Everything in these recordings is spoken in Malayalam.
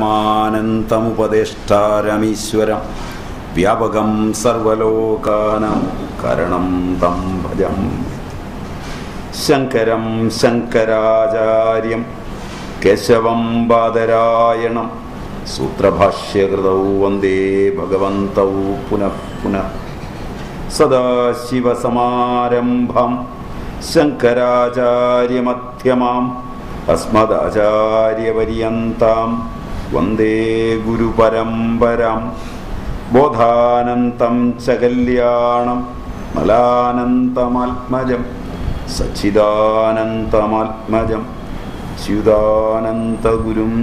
മാനന്തമുപദേഷ്ടാരമീശ്വരം വ്യാപകം സർവലോകാനം കരണം തം ഭജം. ശങ്കരം ശങ്കരാചാര്യം കേശവം ബാദരായണം. സൂത്രഭാഷ്യകൃതൗ വന്ദേ ഭഗവന്തൗ പുനഃ പുനഃ. സദാശിവസമാരംഭം ശങ്കരാചാര്യമധ്യമാം. അസ്മദാചാര്യപര്യന്താം. വന്ദേ ഗുരുപരമ്പരാം. ബോധാനന്തം ച കല്യാണം മലാനന്തമാത്മജം സച്ചിദാനന്തമാത്മജം സ്യുതാനന്തഗുരും.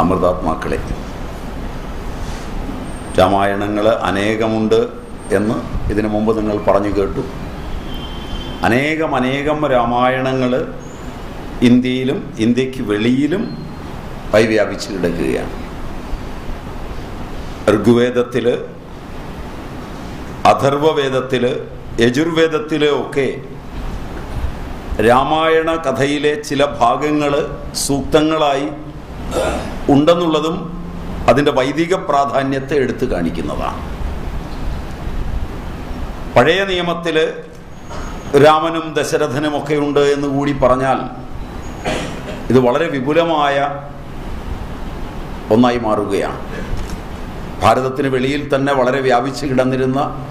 അമൃതാത്മാക്കളെ രാമായണങ്ങൾ അനേകമുണ്ട് എന്ന് ഇതിനു മുമ്പ് നിങ്ങൾ പറഞ്ഞു കേട്ടു. അനേകം അനേകം രാമായണങ്ങൾ ഇന്ത്യയിലും ഇന്ത്യയ്ക്ക് വെളിയിലും വൈവ്യാപിച്ച് കിടക്കുകയാണ്. ഋഗ്വേദത്തിൽ അഥർവവേദത്തിൽ യജുർവേദത്തിൽ ഒക്കെ രാമായണ കഥയിലെ ചില ഭാഗങ്ങൾ സൂക്തങ്ങളായി ഉണ്ടെന്നുള്ളതും അതിന്റെ വൈദിക പ്രാധാന്യത്തെ എടുത്തു കാണിക്കുന്നതാണ്. പഴയ നിയമത്തിൽ രാമനും ദശരഥനും ഒക്കെ ഉണ്ട് എന്ന് കൂടി പറഞ്ഞാൽ ഇത് വളരെ വിപുലമായ ഒന്നായി മാറുകയാണ്. ഭാരതത്തിന് വെളിയിൽ തന്നെ വളരെ വ്യാപിച്ച് കിടന്നിരുന്ന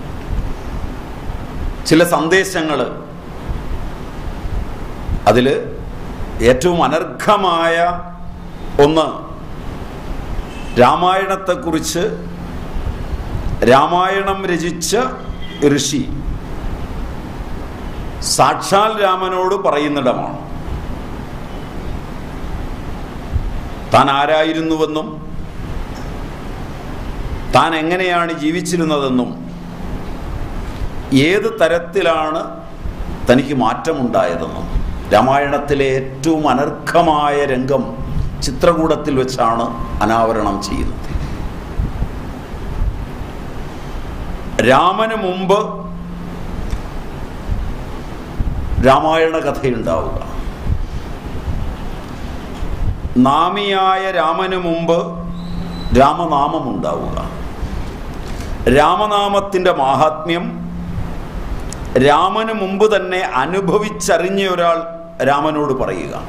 ചില സന്ദേശങ്ങൾ അതിൽ ഏറ്റവും അനർഘമായ ഒന്ന് രാമായണത്തെക്കുറിച്ച് രാമായണം രചിച്ച ഋഷി സാക്ഷാൽ രാമനോട് പറയുന്നിടമാണ്. താൻ ആരായിരുന്നുവെന്നും താൻ എങ്ങനെയാണ് ജീവിച്ചിരുന്നതെന്നും ഏത് തരത്തിലാണ് തനിക്ക് മാറ്റമുണ്ടായതെന്നും. രാമായണത്തിലെ ഏറ്റവും അനർഘമായ രംഗം ചിത്രകൂടത്തിൽ വെച്ചാണ് അനാവരണം ചെയ്യുന്നത്. രാമന് മുമ്പ് രാമായണ കഥയുണ്ടാവുക. നാമിയായ രാമനു മുമ്പ് രാമനാമം ഉണ്ടാവുക രാമനാമത്തിന്റെ മാഹാത്മ്യം രാമന് മുമ്പ് തന്നെ അനുഭവിച്ചറിഞ്ഞ ഒരാൾ രാമനോട് പറയുക.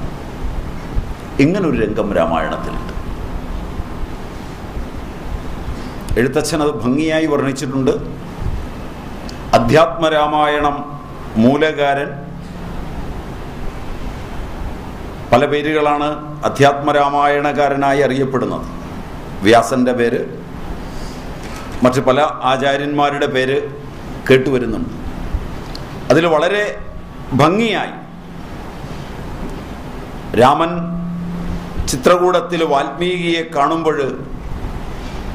ഇങ്ങനൊരു രംഗം രാമായണത്തിലുണ്ട്. എഴുത്തച്ഛൻ അത് ഭംഗിയായി വർണിച്ചിട്ടുണ്ട്. അധ്യാത്മരാമായണം മൂലകാരൻ പല പേരുകളാണ് അധ്യാത്മരാമായണകാരനായി അറിയപ്പെടുന്നത്. വ്യാസന്റെ പേര് മറ്റ് പല ആചാര്യന്മാരുടെ പേര് കേട്ടുവരുന്നുണ്ട്. അതിൽ വളരെ ഭംഗിയായി രാമൻ ചിത്രകൂടത്തിൽ വാൽമീകിയെ കാണുമ്പോൾ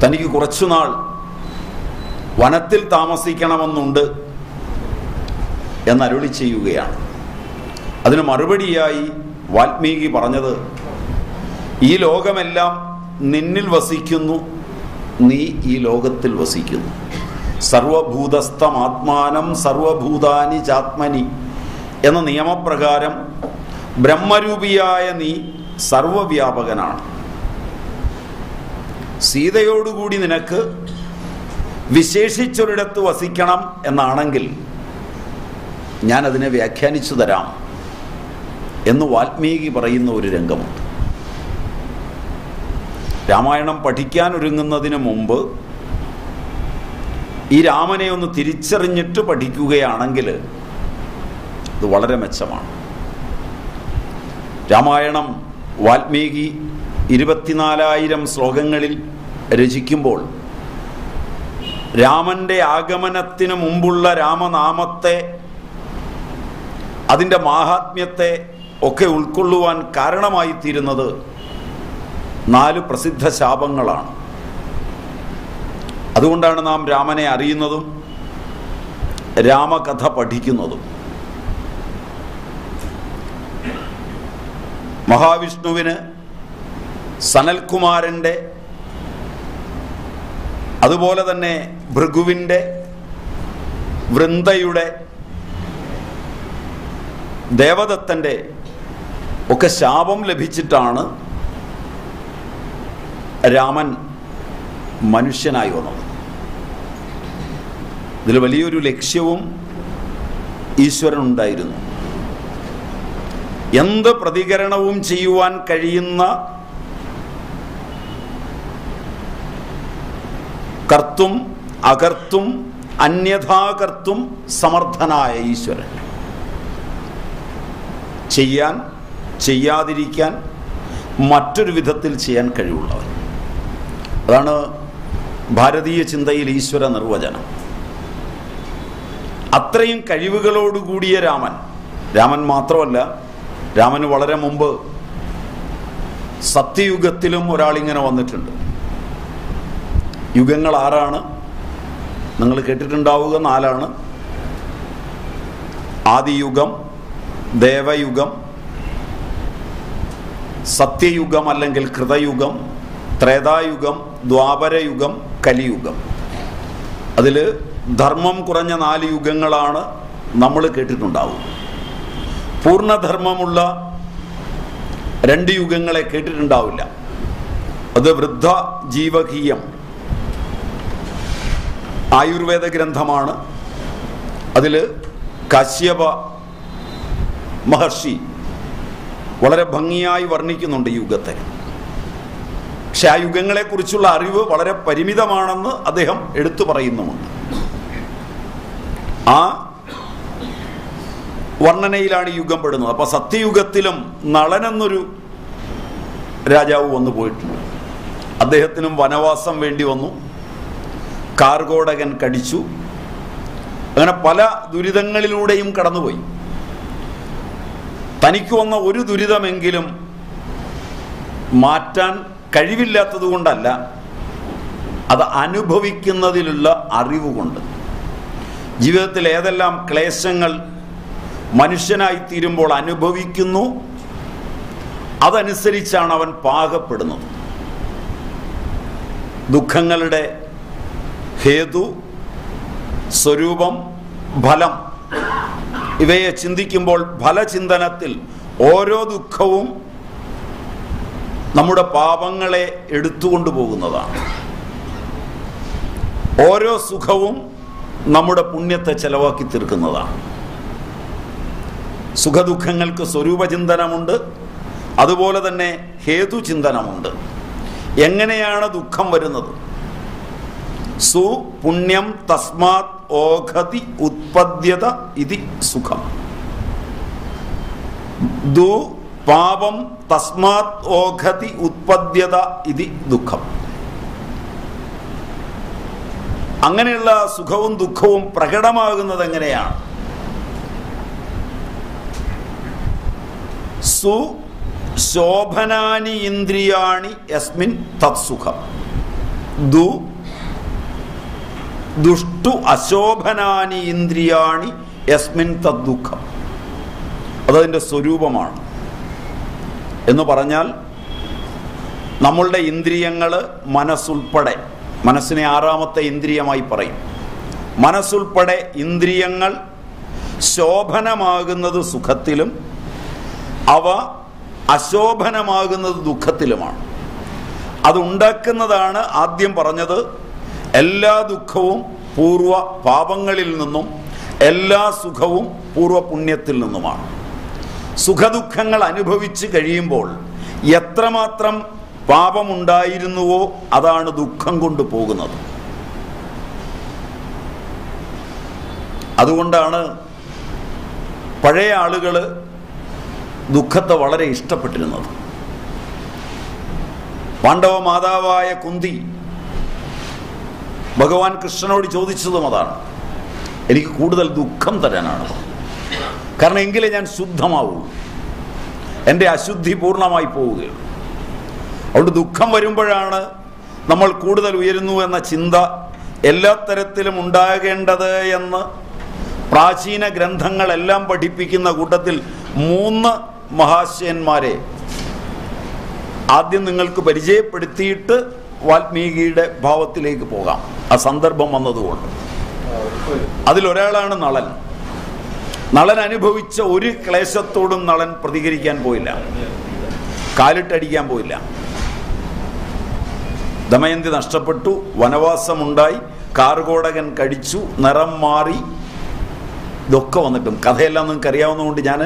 തനിക്ക് കുറച്ചുനാൾ വനത്തിൽ താമസിക്കണമെന്നുണ്ട് എന്നരുളി ചെയ്യുകയാണ്. അതിന് മറുപടിയായി വാൽമീകി പറഞ്ഞത് ഈ ലോകമെല്ലാം നിന്നിൽ വസിക്കുന്നു നീ ഈ ലോകത്തിൽ വസിക്കുന്നു. സർവഭൂതസ്ഥമാത്മാനം സർവഭൂതാനി ചാത്മനി എന്ന നിയമപ്രകാരം ബ്രഹ്മരൂപിയായ നീ സർവവ്യാപകനാണ്. സീതയോടുകൂടി നിനക്ക് വിശേഷിച്ചൊരിടത്ത് വസിക്കണം എന്നാണെങ്കിൽ ഞാനതിനെ വ്യാഖ്യാനിച്ചു തരാം. എന്ന് വാൽമീകി പറയുന്ന ഒരു രംഗമുണ്ട്. രാമായണം പഠിക്കാൻ ഒരുങ്ങുന്നതിന് മുമ്പ് ഈ രാമനെ ഒന്ന് തിരിച്ചറിഞ്ഞിട്ട് പഠിക്കുകയാണെങ്കിൽ ഇത് വളരെ മെച്ചമാണ്. രാമായണം വാൽമീകി ഇരുപത്തിനാലായിരം ശ്ലോകങ്ങളിൽ രചിക്കുമ്പോൾ രാമന്റെ ആഗമനത്തിന് മുമ്പുള്ള രാമനാമത്തെ അതിന്റെ മാഹാത്മ്യത്തെ ഒക്കെ ഉൾക്കൊള്ളുവാൻ കാരണമായി തീരുന്നത് നാല് പ്രസിദ്ധ ശാപങ്ങളാണ്. അതുകൊണ്ടാണ് നാം രാമനെ അറിയുന്നതും രാമകഥ പഠിക്കുന്നതും. മഹാവിഷ്ണുവിന് സനൽകുമാരന്റെ അതുപോലെ തന്നെ ഭൃഗുവിന്റെ വൃന്ദയുടെ ദേവദത്തന്റെ ഒക്കെ ശാപം ലഭിച്ചിട്ടാണ് രാമൻ മനുഷ്യനായി വന്നത്. ഇതിൽ വലിയൊരു ലക്ഷ്യവും ഈശ്വരൻ ഉണ്ടായിരുന്നു. എന്ത് പ്രതികരണവും ചെയ്യുവാൻ കഴിയുന്ന കർത്തും അകർത്തും അന്യഥാകർത്തും സമർത്ഥനായ ഈശ്വരൻ. ചെയ്യാൻ ചെയ്യാതിരിക്കാൻ മറ്റൊരു വിധത്തിൽ ചെയ്യാൻ കഴിവുള്ളവൻ. അതാണ് ഭാരതീയ ചിന്തയിൽ ഈശ്വര നിർവചനം. അത്രയും കഴിവുകളോടുകൂടിയ രാമൻ രാമൻ മാത്രമല്ല രാമന് വളരെ മുമ്പ് സത്യയുഗത്തിലും ഒരാളിങ്ങനെ വന്നിട്ടുണ്ട്. യുഗങ്ങൾ ആറാണ് നിങ്ങൾ കേട്ടിട്ടുണ്ടാവുക നാലാണ്. ആദിയുഗം ദേവയുഗം സത്യയുഗം അല്ലെങ്കിൽ കൃതയുഗം ത്രേതായുഗം ദ്വാപരയുഗം കലിയുഗം. അതിൽ ധർമ്മം കുറഞ്ഞ നാല് യുഗങ്ങളാണ് നമ്മൾ കേട്ടിട്ടുണ്ടാവും പൂർണധർമ്മമുള്ള രണ്ട് യുഗങ്ങളെ കേട്ടിട്ടുണ്ടാവില്ല. അത് വൃദ്ധ ജീവകീയം. ആയുർവേദ ഗ്രന്ഥമാണ്. അതിൽ കശ്യപ മഹർഷി വളരെ ഭംഗിയായി വർണിക്കുന്നുണ്ട് യുഗത്തെ. പക്ഷെ ആ യുഗങ്ങളെക്കുറിച്ചുള്ള അറിവ് വളരെ പരിമിതമാണെന്ന് അദ്ദേഹം എടുത്തു പറയുന്നുമുണ്ട്. ആ വർണനയിലാണ് യുഗം പെടുന്നത്. അപ്പൊ സത്യയുഗത്തിലും നളൻ എന്നൊരു രാജാവ് വന്നു പോയിട്ടുണ്ട്. അദ്ദേഹത്തിനും വനവാസം വേണ്ടി വന്നു. കാർഗോടകൻ കടിച്ചു. അങ്ങനെ പല ദുരിതങ്ങളിലൂടെയും കടന്നുപോയി. തനിക്ക് വന്ന ഒരു ദുരിതമെങ്കിലും മാറ്റാൻ കഴിവില്ലാത്തത് കൊണ്ടല്ല അത് അനുഭവിക്കുന്നതിലുള്ള അറിവ് കൊണ്ട്. ജീവിതത്തിൽ ഏതെല്ലാം ക്ലേശങ്ങൾ മനുഷ്യനായി തീരുമ്പോൾ അനുഭവിക്കുന്നു അതനുസരിച്ചാണ് അവൻ പാകപ്പെടുന്നത്. ദുഃഖങ്ങളുടെ ഹേതു സ്വരൂപം ഫലം ഇവയെ ചിന്തിക്കുമ്പോൾ ഫലചിന്തനത്തിൽ ഓരോ ദുഃഖവും നമ്മുടെ പാപങ്ങളെ എടുത്തുകൊണ്ടു പോകുന്നതാണ്. ഓരോ സുഖവും നമ്മുടെ പുണ്യത്തെ ചെലവാക്കി തീർക്കുന്നതാണ്. സുഖദുഃഖങ്ങൾക്ക് സ്വരൂപചിന്തനമുണ്ട് അതുപോലെ തന്നെ ഹേതുചിന്തനമുണ്ട്. എങ്ങനെയാണ് ദുഃഖം വരുന്നത്? സു പുണ്യം തസ്മാത് ഓഘതി ഉത്പദ്യത ഇതി സുഖം. ദു പാപം തസ്മാത് ഓഘതി ഉത്പദ്യത ഇതി ദുഃഖം. അങ്ങനെയുള്ള സുഖവും ദുഃഖവും പ്രകടമാകുന്നത് എങ്ങനെയാണ്? സു ശോഭനാനി ഇന്ദ്രിയാണി യസ്മിൻ തത്സുഖം. ദു ദുഷ്ടു അശോഭനാനി ഇന്ദ്രിയാണി യസ്മിൻ തദ്ദുഃഖം. അതതിന്റെ സ്വരൂപമാണ്. എന്ന് പറഞ്ഞാൽ നമ്മളുടെ ഇന്ദ്രിയങ്ങൾ മനസ്സുൾപ്പെടെ മനസ്സിനെ ആറാമത്തെ ഇന്ദ്രിയമായി പറയും. മനസ്സുൾപ്പെടെ ഇന്ദ്രിയങ്ങൾ ശോഭനമാകുന്നത് സുഖത്തിലും അവ അശോഭനമാകുന്നത് ദുഃഖത്തിലുമാണ്. അതുണ്ടാക്കുന്നതാണ് ആദ്യം പറഞ്ഞത് എല്ലാ ദുഃഖവും പൂർവ പാപങ്ങളിൽ നിന്നും എല്ലാ സുഖവും പൂർവ പുണ്യത്തിൽ നിന്നുമാണ്. സുഖദുഃഖങ്ങൾ അനുഭവിച്ച് കഴിയുമ്പോൾ എത്രമാത്രം പാപമുണ്ടായിരുന്നുവോ അതാണ് ദുഃഖം കൊണ്ട് പോകുന്നത്. അതുകൊണ്ടാണ് പഴയ ആളുകൾ ദുഃഖത്തെ വളരെ ഇഷ്ടപ്പെട്ടിരുന്നത്. പാണ്ഡവ മാതാവായ കുന്തി ഭഗവാൻ കൃഷ്ണനോട് ചോദിച്ചതും അതാണ്. എനിക്ക് കൂടുതൽ ദുഃഖം തരാനാണ്. കാരണം എങ്കിലേ ഞാൻ ശുദ്ധമാവൂ. എന്റെ അശുദ്ധി പൂർണമായി പോവുകയുള്ളൂ. അതുകൊണ്ട് ദുഃഖം വരുമ്പോഴാണ് നമ്മൾ കൂടുതൽ ഉയരുന്നു എന്ന ചിന്ത എല്ലാ തരത്തിലും ഉണ്ടാകേണ്ടത് എന്ന് പ്രാചീന ഗ്രന്ഥങ്ങളെല്ലാം പഠിപ്പിക്കുന്ന കൂട്ടത്തിൽ മൂന്ന് മഹാശയന്മാരെ ആദ്യം നിങ്ങൾക്ക് പരിചയപ്പെടുത്തിയിട്ട് വാൽമീകിയുടെ ഭാവത്തിലേക്ക് പോകാം. ആ സന്ദർഭം വന്നതുകൊണ്ട്. അതിലൊരാളാണ് നളൻ. നളൻ അനുഭവിച്ച ഒരു ക്ലേശത്തോടും നളൻ പ്രതികരിക്കാൻ പോയില്ല. കാലിട്ടടിക്കാൻ പോയില്ല. ദമയന്തി നഷ്ടപ്പെട്ടു വനവാസമുണ്ടായി കാർഗോടകൻ കടിച്ചു നിറം മാറി ഇതൊക്കെ വന്നിട്ടും. കഥയെല്ലാം നിങ്ങൾക്ക് അറിയാവുന്നതുകൊണ്ട് ഞാൻ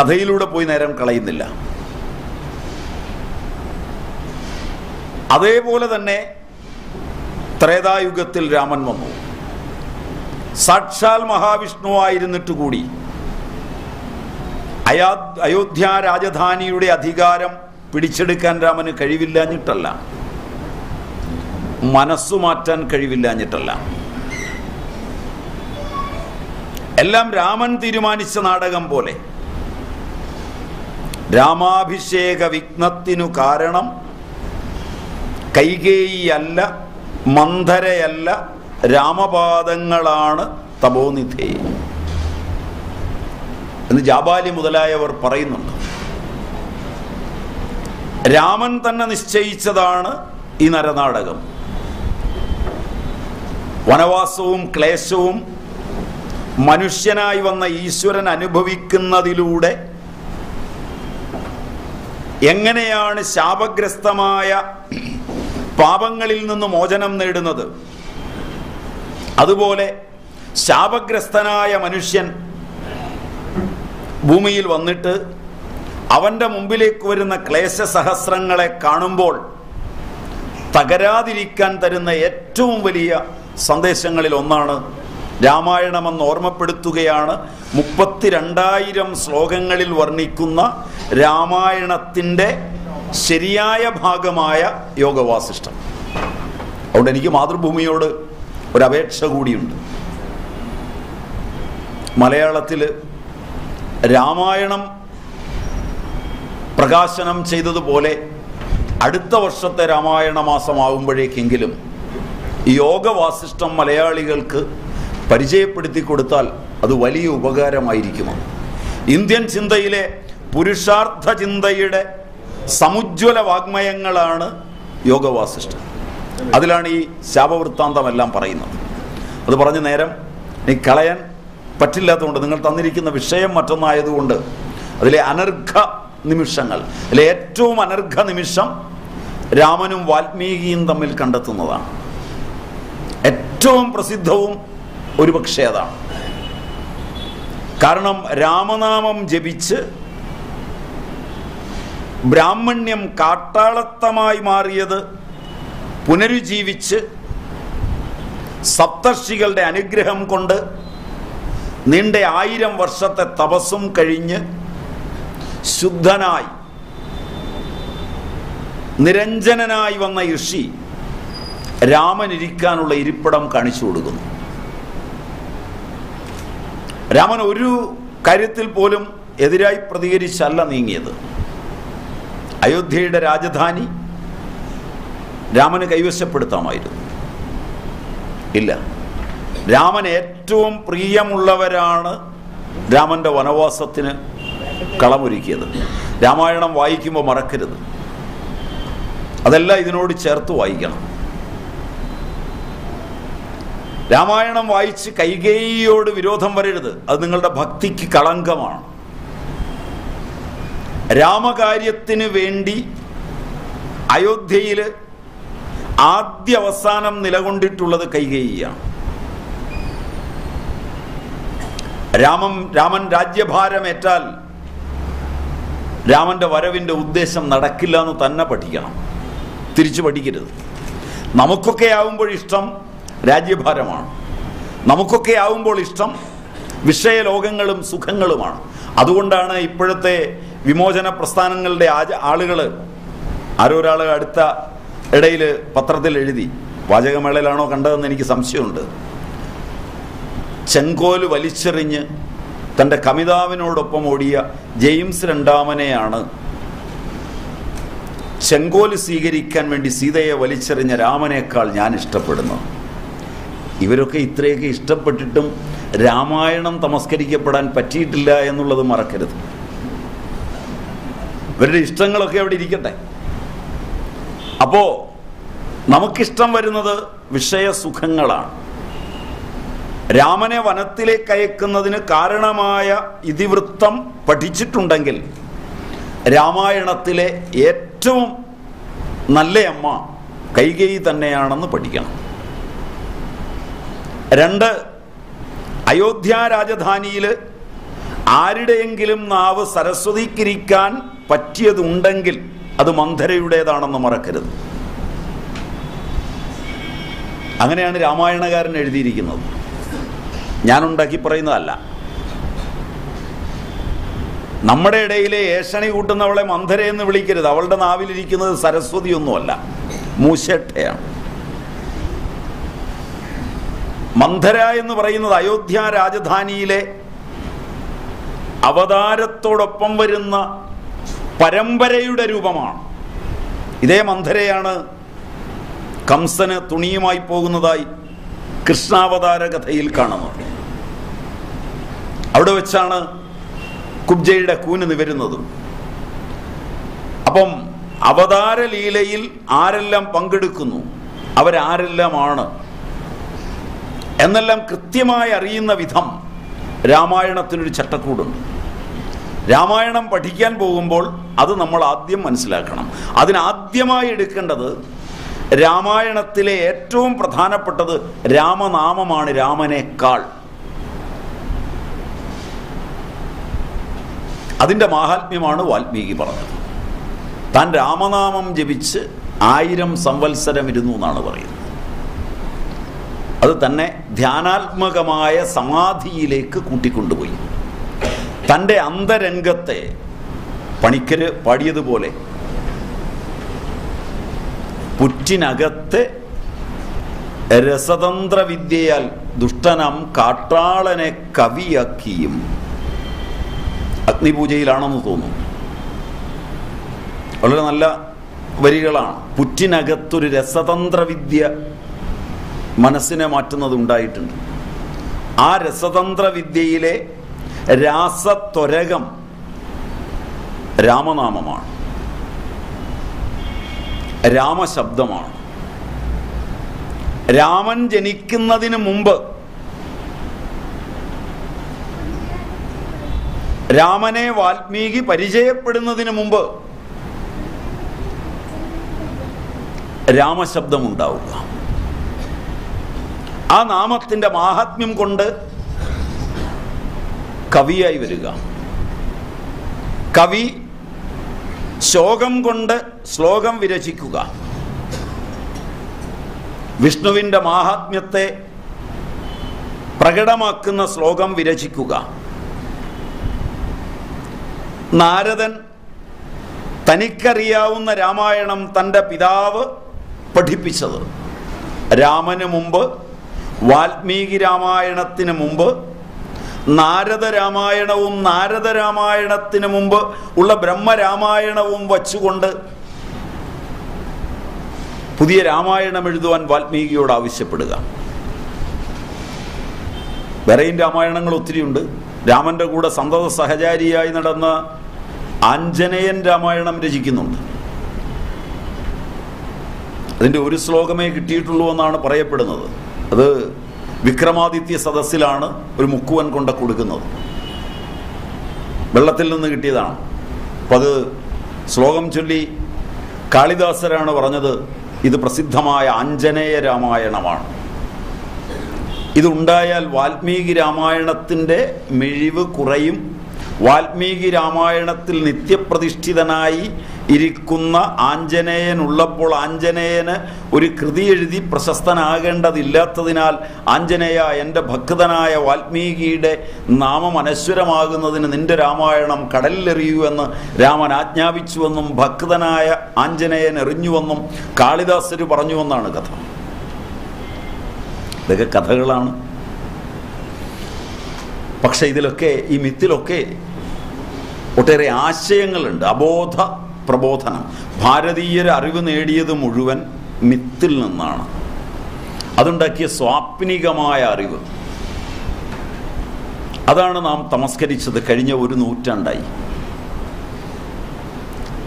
കഥയിലൂടെ പോയി നേരം കളയുന്നില്ല. അതേപോലെ തന്നെ ത്രേതായുഗത്തിൽ രാമൻ വന്നു. സാക്ഷാൽ മഹാവിഷ്ണു ആയിരുന്നിട്ട് കൂടി. അയാ അയോധ്യ രാജധാനിയുടെ അധികാരം പിടിച്ചെടുക്കാൻ രാമന് കഴിവില്ലാഞ്ഞിട്ടല്ല. മനസ്സു മാറ്റാൻ കഴിവില്ലാഞ്ഞിട്ടല്ല. എല്ലാം രാമൻ തീരുമാനിച്ച നാടകം പോലെ. രാമാഭിഷേക വിഘ്നത്തിനു കാരണം കൈകേയിയല്ല മന്ധരയല്ല രാമപാദങ്ങളാണ് തപോനിധേ. എന്ന് ജാബാലി മുതലായവർ പറയുന്നുണ്ട്. രാമൻ തന്നെ നിശ്ചയിച്ചതാണ് ഈ നരനാടകം. വനവാസവും ക്ലേശവും മനുഷ്യനായി വന്ന ഈശ്വരൻ അനുഭവിക്കുന്നതിലൂടെ എങ്ങനെയാണ് ശാപഗ്രസ്തമായ പാപങ്ങളിൽ നിന്ന് മോചനം നേടുന്നത്. അതുപോലെ ശാപഗ്രസ്തനായ മനുഷ്യൻ ഭൂമിയിൽ വന്നിട്ട് അവന്റെ മുമ്പിലേക്ക് വരുന്ന ക്ലേശ സഹസ്രങ്ങളെ കാണുമ്പോൾ തകരാതിരിക്കാൻ തരുന്ന ഏറ്റവും വലിയ സന്ദേശങ്ങളിൽ ഒന്നാണ് രാമായണമെന്ന് ഓർമ്മപ്പെടുത്തുകയാണ്. മുപ്പത്തിരണ്ടായിരം ശ്ലോകങ്ങളിൽ വർണിക്കുന്ന രാമായണത്തിന്റെ ശരിയായ ഭാഗമായ യോഗവാസിഷ്ടം അതുകൊണ്ട് എനിക്ക് മാതൃഭൂമിയോട് ഒരപേക്ഷ കൂടിയുണ്ട്. മലയാളത്തിൽ രാമായണം പ്രകാശനം ചെയ്തതുപോലെ അടുത്ത വർഷത്തെ രാമായണ മാസമാകുമ്പോഴേക്കെങ്കിലും യോഗവാസിഷ്ടം മലയാളികൾക്ക് പരിചയപ്പെടുത്തി കൊടുത്താൽ അത് വലിയ ഉപകാരമായിരിക്കുമോ? ഇന്ത്യൻ ചിന്തയിലെ പുരുഷാർത്ഥ ചിന്തയുടെ സമുജ്വല വാഗ്മയങ്ങളാണ് യോഗവാസിഷ്ഠ അതിലാണ് ഈ ശാപവൃത്താന്തമെല്ലാം പറയുന്നത്. അത് പറഞ്ഞ നേരം നീ കളയാൻ പറ്റില്ലാത്തതുകൊണ്ട് നിങ്ങൾ തന്നിരിക്കുന്ന വിഷയം മറ്റൊന്നായതുകൊണ്ട് അതിലെ അനർഘ നിമിഷങ്ങൾ അതിലെ ഏറ്റവും അനർഘ നിമിഷം രാമനും വാൽമീകിയും തമ്മിൽ കണ്ടെത്തുന്നതാണ്. ഏറ്റവും പ്രസിദ്ധവും ഒരുപക്ഷെ അതാണ്. കാരണം രാമനാമം ജപിച്ച് ബ്രാഹ്മണ്യം കാട്ടാളത്തമായി മാറിയത് പുനരുജ്ജീവിച്ച് സപ്തർഷികളുടെ അനുഗ്രഹം കൊണ്ട് നീണ്ട ആയിരം വർഷത്തെ തപസ്സും കഴിഞ്ഞ് ശുദ്ധനായി നിരഞ്ജനനായി വന്ന ഋഷി രാമൻ ഇരിക്കാനുള്ള ഇരിപ്പിടം കാണിച്ചു കൊടുക്കുന്നു. രാമൻ ഒരു കാര്യത്തിൽ പോലും എതിരായി പ്രതികരിച്ചല്ല നീങ്ങിയത്. അയോധ്യയുടെ രാജധാനി രാമന് കൈവശപ്പെടുത്താമായിരുന്നു. ഇല്ല. രാമൻ ഏറ്റവും പ്രിയമുള്ളവരാണ് രാമന്റെ വനവാസത്തിന് കളമൊരുക്കിയത്. രാമായണം വായിക്കുമ്പോൾ മറക്കരുത്. അതെല്ലാം ഇതിനോട് ചേർത്ത് വായിക്കണം. രാമായണം വായിച്ച് കൈകേയിയോട് വിരോധം വരരുത്. അത് നിങ്ങളുടെ ഭക്തിക്ക് കളങ്കമാണ്. രാമകാര്യത്തിന് വേണ്ടി അയോധ്യയിൽ ആദ്യ അവസാനം നിലകൊണ്ടിട്ടുള്ളത് കൈകേയിയാണ്. രാമം രാമൻ രാജ്യഭാരമേറ്റാൽ രാമന്റെ വരവിന്റെ ഉദ്ദേശം നടക്കില്ല എന്ന് തന്നെ പഠിക്കണം. തിരിച്ചു പഠിക്കരുത്. നമുക്കൊക്കെ ആവുമ്പോൾ ഇഷ്ടം രാജ്യഭാരമാണ്. നമുക്കൊക്കെ ആവുമ്പോൾ ഇഷ്ടം വിഷയലോകങ്ങളും സുഖങ്ങളുമാണ്. അതുകൊണ്ടാണ് ഇപ്പോഴത്തെ വിമോചന പ്രസ്ഥാനങ്ങളുടെ ആളുകൾ ആരോ അടുത്ത ഇടയിൽ പത്രത്തിൽ എഴുതി വാചകമേളയിലാണോ കണ്ടതെന്ന് എനിക്ക് സംശയമുണ്ട്. ചെങ്കോൽ വലിച്ചെറിഞ്ഞ് തന്റെ കമിതാവിനോടൊപ്പം ഓടിയ ജെയിംസ് രണ്ടാമനെയാണ് ചെങ്കോൽ സ്വീകരിക്കാൻ വേണ്ടി സീതയെ വലിച്ചെറിഞ്ഞ രാമനേക്കാൾ ഞാൻ ഇഷ്ടപ്പെടുന്നു ഇവരൊക്കെ ഇത്രയൊക്കെ ഇഷ്ടപ്പെട്ടിട്ടും രാമായണം തമസ്കരിക്കപ്പെടാൻ പറ്റിയിട്ടില്ല എന്നുള്ളത് മറക്കരുത്. ഇവരുടെ ഇഷ്ടങ്ങളൊക്കെ അവിടെ ഇരിക്കട്ടെ. അപ്പോ നമുക്കിഷ്ടം വരുന്നത് വിഷയസുഖങ്ങളാണ് രാമനെ വനത്തിലേക്ക് അയക്കുന്നതിന് കാരണമായ ഇതിവൃത്തം പഠിച്ചിട്ടുണ്ടെങ്കിൽ രാമായണത്തിലെ ഏറ്റവും നല്ല അമ്മ കൈകൈ തന്നെയാണെന്ന് പഠിക്കണം. രണ്ട് അയോധ്യ രാജധാനിയിൽ ആരുടെയെങ്കിലും നാവ് സരസ്വതിക്കിരിക്കാൻ പറ്റിയതുണ്ടെങ്കിൽ അത് മന്ധരയുടേതാണെന്ന് മറക്കരുത്. അങ്ങനെയാണ് രാമായണകാരൻ എഴുതിയിരിക്കുന്നത്. ഞാനുണ്ടാക്കി പറയുന്നതല്ല. നമ്മുടെ ഇടയിലെ ഏഷണി കൂട്ടുന്നവളെ മന്ധര എന്ന് വിളിക്കരുത്. അവളുടെ നാവിലിരിക്കുന്നത് സരസ്വതി ഒന്നുമല്ല മൂശട്ടയാണ്. മന്ധര എന്ന് പറയുന്നത് അയോധ്യ രാജധാനിയിലെ അവതാരത്തോടൊപ്പം വരുന്ന പരമ്പരയുടെ രൂപമാണ്. ഇതേ മന്ധരയാണ് കംസന് തുണിയുമായി പോകുന്നതായി കൃഷ്ണാവതാര കഥയിൽ കാണുന്നത്. അവിടെ വെച്ചാണ് കുബ്ജയുടെ കൂന് നിവരുന്നതും. അപ്പം അവതാര ലീലയിൽ ആരെല്ലാം പങ്കെടുക്കുന്നു? അവരാരെല്ലാമാണ്? എന്നെല്ലാം കൃത്യമായി അറിയുന്ന വിധം രാമായണത്തിനൊരു ചട്ടക്കൂടുണ്ട്. രാമായണം പഠിക്കാൻ പോകുമ്പോൾ അത് നമ്മൾ ആദ്യം മനസ്സിലാക്കണം. അതിനാദ്യമായി എടുക്കേണ്ടത് രാമായണത്തിലെ ഏറ്റവും പ്രധാനപ്പെട്ടത് രാമനാമമാണ് രാമനേക്കാൾ. അതിന്റെ മാഹാത്മ്യമാണ് വാൽമീകി പറഞ്ഞത്. താൻ രാമനാമം ജപിച്ച് ആയിരം സംവത്സരം ഇരുന്നു എന്നാണ് പറയുന്നത്. അത് തന്നെ ധ്യാനാത്മകമായ സമാധിയിലേക്ക് കൂട്ടിക്കൊണ്ടുപോയി. തന്റെ അന്തരംഗത്തെ പണിക്കര് പാടിയതുപോലെ പുറ്റിനകത്തെ രസതന്ത്ര വിദ്യയാൽ ദുഷ്ടനം കാട്ടാളനെ കവിയാക്കിയും അഗ്നിപൂജയിലാണെന്ന് തോന്നുന്നു. വളരെ നല്ല വരികളാണ്. പുറ്റിനകത്തൊരു രസതന്ത്ര വിദ്യ മനസ്സിനെ മാറ്റുന്നത് ഉണ്ടായിട്ടുണ്ട്. ആ രസതന്ത്ര വിദ്യയിലെ രാസത്വരകം രാമനാമമാണ്. രാമശബ്ദമാണ്. രാമൻ ജനിക്കുന്നതിന് മുമ്പ് രാമനെ വാൽമീകി പരിചയപ്പെടുന്നതിന് മുമ്പ് രാമശബ്ദം ഉണ്ടാവുക ആ നാമത്തിന്റെ മാഹാത്മ്യം കൊണ്ട് കവിയായി വരിക. കവി ശോകം കൊണ്ട് ശ്ലോകം വിരചിക്കുക. വിഷ്ണുവിന്റെ മാഹാത്മ്യത്തെ പ്രകടമാക്കുന്ന ശ്ലോകം വിരചിക്കുക. നാരദൻ തനിക്കറിയാവുന്ന രാമായണം തന്റെ പിതാവ് പഠിപ്പിച്ചത്. രാമന് മുമ്പ് വാൽമീകി രാമായണത്തിന് മുമ്പ് നാരദ രാമായണവും നാരദ രാമായണത്തിന് മുമ്പ് ഉള്ള ബ്രഹ്മരാമായണവും വച്ചുകൊണ്ട് പുതിയ രാമായണം എഴുതുവാൻ വാൽമീകിയോട് ആവശ്യപ്പെടുക. വേറെയും രാമായണങ്ങൾ ഒത്തിരിയുണ്ട്. രാമന്റെ കൂടെ സന്തത സഹചാരിയായി നടന്ന ആഞ്ജനേയൻ രാമായണം രചിക്കുന്നുണ്ട്. അതിന്റെ ഒരു ശ്ലോകമേ കിട്ടിയിട്ടുള്ളൂ എന്നാണ് പറയപ്പെടുന്നത്. അത് വിക്രമാദിത്യ സദസ്സിലാണ് ഒരു മുക്കുവൻ കൊണ്ട കൊടുക്കുന്നത്. വെള്ളത്തിൽ നിന്ന് കിട്ടിയതാണ്. അപ്പം അത് ശ്ലോകം ചൊല്ലി കാളിദാസരാണ് പറഞ്ഞത് ഇത് പ്രസിദ്ധമായ ആഞ്ജനേയ രാമായണമാണ്. ഇതുണ്ടായാൽ വാൽമീകി രാമായണത്തിന്റെ മിഴിവ് കുറയും. വാൽമീകി രാമായണത്തിൽ നിത്യപ്രതിഷ്ഠിതനായി ഇരിക്കുന്ന ആഞ്ജനേയൻ ഉള്ളപ്പോൾ ആഞ്ജനേയന് ഒരു കൃതി എഴുതി പ്രശസ്തനാകേണ്ടതില്ലാത്തതിനാൽ ആഞ്ജനേയ എന്റെ ഭക്തനായ വാൽമീകിയുടെ നാമം അനശ്വരമാകുന്നതിന് നിന്റെ രാമായണം കടലിലെറിയൂ എന്ന് രാമൻ ആജ്ഞാപിച്ചുവെന്നും ഭക്തനായ ആഞ്ജനേയൻ എറിഞ്ഞുവെന്നും കാളിദാസര് പറഞ്ഞുവെന്നാണ് കഥ. ഇതൊക്കെ കഥകളാണ്. പക്ഷെ ഇതിലൊക്കെ ഈ മിത്തിലൊക്കെ ഒട്ടേറെ ആശയങ്ങളുണ്ട്. അബോധ പ്രബോധനം. ഭാരതീയർ അറിവ് നേടിയത് മുഴുവൻ മിത്തിൽ നിന്നാണ്. അതുണ്ടാക്കിയ സ്വാപ്നികമായ അറിവ്. അതാണ് നാം തമസ്കരിച്ചത് കഴിഞ്ഞ ഒരു നൂറ്റാണ്ടായി.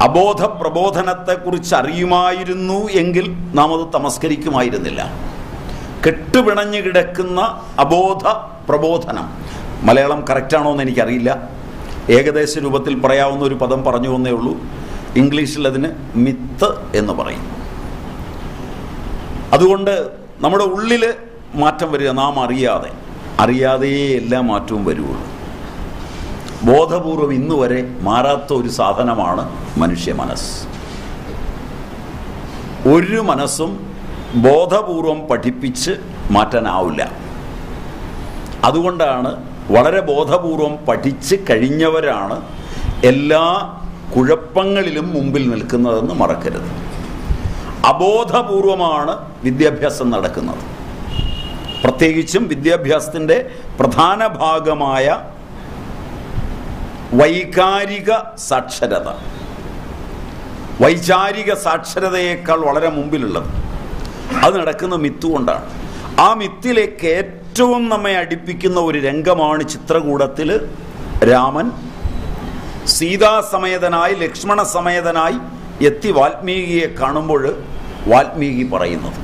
അബോധ പ്രബോധനത്തെക്കുറിച്ച് അറിയുമായിരുന്നു എങ്കിൽ നാം അത് തമസ്കരിക്കുമായിരുന്നില്ല. കെട്ടുപിണഞ്ഞു കിടക്കുന്ന അബോധ പ്രബോധനം. മലയാളം കറക്റ്റാണോ എന്ന് എനിക്കറിയില്ല. ഏകദേശ രൂപത്തിൽ പറയാവുന്ന ഒരു പദം പറഞ്ഞു വന്നേ ഉള്ളൂ. ഇംഗ്ലീഷിൽ അതിന് മിത്ത് എന്ന് പറയും. അതുകൊണ്ട് നമ്മുടെ ഉള്ളിൽ മാറ്റം വരിക നാം അറിയാതെ. അറിയാതെയേ എല്ലാ മാറ്റവും വരുള്ളൂ ബോധപൂർവം ഇന്ന് വരെ മാറാത്ത ഒരു സാധനമാണ് മനുഷ്യ മനസ്സ്. ഒരു മനസ്സും ബോധപൂർവം പഠിപ്പിച്ച് മാറ്റാനാവില്ല. അതുകൊണ്ടാണ് വളരെ ബോധപൂർവം പഠിച്ച് കഴിഞ്ഞവരാണ് എല്ലാ കുഴപ്പങ്ങളിലും മുമ്പിൽ നിൽക്കുന്നതെന്ന് മറക്കരുത്. അബോധപൂർവമാണ് വിദ്യാഭ്യാസം നടക്കുന്നത്. പ്രത്യേകിച്ചും വിദ്യാഭ്യാസത്തിന്റെ പ്രധാന ഭാഗമായ വൈകാരിക സാക്ഷരത. വൈചാരിക സാക്ഷരതയേക്കാൾ വളരെ മുമ്പിലുള്ളത്. അത് നടക്കുന്ന മിത്തുകൊണ്ടാണ് ആ മിത്തിലേക്ക് ഏറ്റവും നമ്മെ അടുപ്പിക്കുന്ന ഒരു രംഗമാണ് ചിത്രകൂടത്തിൽ രാമൻ സീതാസമേതനായി ലക്ഷ്മണ സമേതനായി എത്തി വാൽമീകിയെ കാണുമ്പോൾ വാൽമീകി പറയുന്നത്.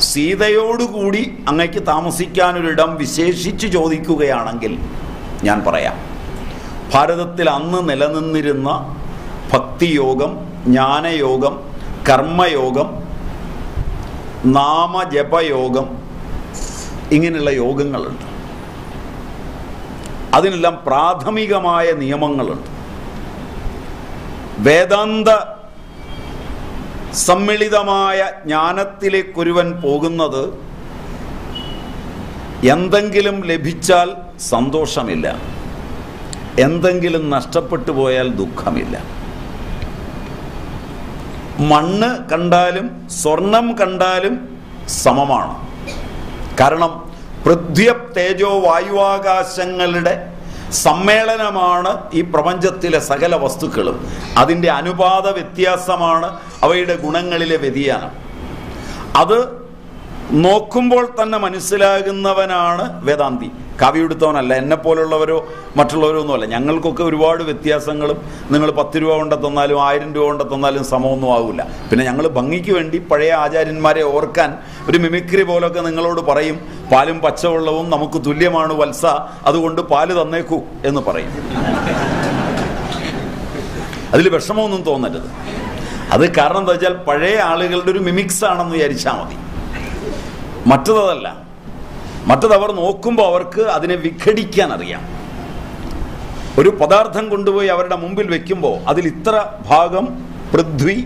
സീതയോടുകൂടി അങ്ങയ്ക്ക് താമസിക്കാനൊരിടം വിശേഷിച്ച് ചോദിക്കുകയാണെങ്കിൽ ഞാൻ പറയാം. ഭാരതത്തിൽ അന്ന് നിലനിന്നിരുന്ന ഭക്തിയോഗം ജ്ഞാനയോഗം കർമ്മയോഗം നാമജപയോഗം ഇങ്ങനെയുള്ള യോഗങ്ങളുണ്ട്. അതിനെല്ലാം പ്രാഥമികമായ നിയമങ്ങളുണ്ട്. വേദാന്ത സമ്മിളിതമായ ജ്ഞാനത്തിലേക്കൊരുവൻ പോകുന്നത് എന്തെങ്കിലും ലഭിച്ചാൽ സന്തോഷമില്ല. എന്തെങ്കിലും നഷ്ടപ്പെട്ടു പോയാൽ ദുഃഖമില്ല. മണ്ണ് കണ്ടാലും സ്വർണം കണ്ടാലും സമമാണ്. കാരണം പൃഥ്വ തേജോ വായുവാകാശങ്ങളുടെ സമ്മേളനമാണ് ഈ പ്രപഞ്ചത്തിലെ സകല വസ്തുക്കളും. അതിന്റെ അനുപാത വ്യത്യാസമാണ് അവയുടെ ഗുണങ്ങളിലെ വ്യതിയാനം. അത് നോക്കുമ്പോൾ തന്നെ മനസ്സിലാകുന്നവനാണ് വേദാന്തി. കവിയെടുത്തവനല്ല എന്നെ പോലുള്ളവരോ മറ്റുള്ളവരോ ഒന്നുമല്ല. ഞങ്ങൾക്കൊക്കെ ഒരുപാട് വ്യത്യാസങ്ങളും നിങ്ങൾ പത്ത് രൂപ കൊണ്ട് തന്നാലും ആയിരം രൂപ കൊണ്ട് തന്നാലും സമമൊന്നും ആവില്ല. പിന്നെ ഞങ്ങൾ ഭംഗിക്ക് വേണ്ടി പഴയ ആചാര്യന്മാരെ ഓർക്കാൻ ഒരു മിമിക്രി പോലൊക്കെ നിങ്ങളോട് പറയും. പാലും പച്ചവെള്ളവും നമുക്ക് തുല്യമാണ് വത്സ അതുകൊണ്ട് പാൽ തന്നേക്കൂ എന്ന് പറയും. അതിൽ വിഷമമൊന്നും തോന്നരുത്. അത് കാരണം എന്താ വെച്ചാൽ പഴയ ആളുകളുടെ ഒരു മിമിക്സ് ആണെന്ന് വിചാരിച്ചാൽ മതി. മറ്റതല്ല മറ്റത് അവർ നോക്കുമ്പോൾ അവർക്ക് അതിനെ വിഘടിക്കാൻ അറിയാം ഒരു പദാർത്ഥം കൊണ്ടുപോയി അവരുടെ മുമ്പിൽ വെക്കുമ്പോൾ അതിൽ ഇത്ര ഭാഗം പൃഥ്വി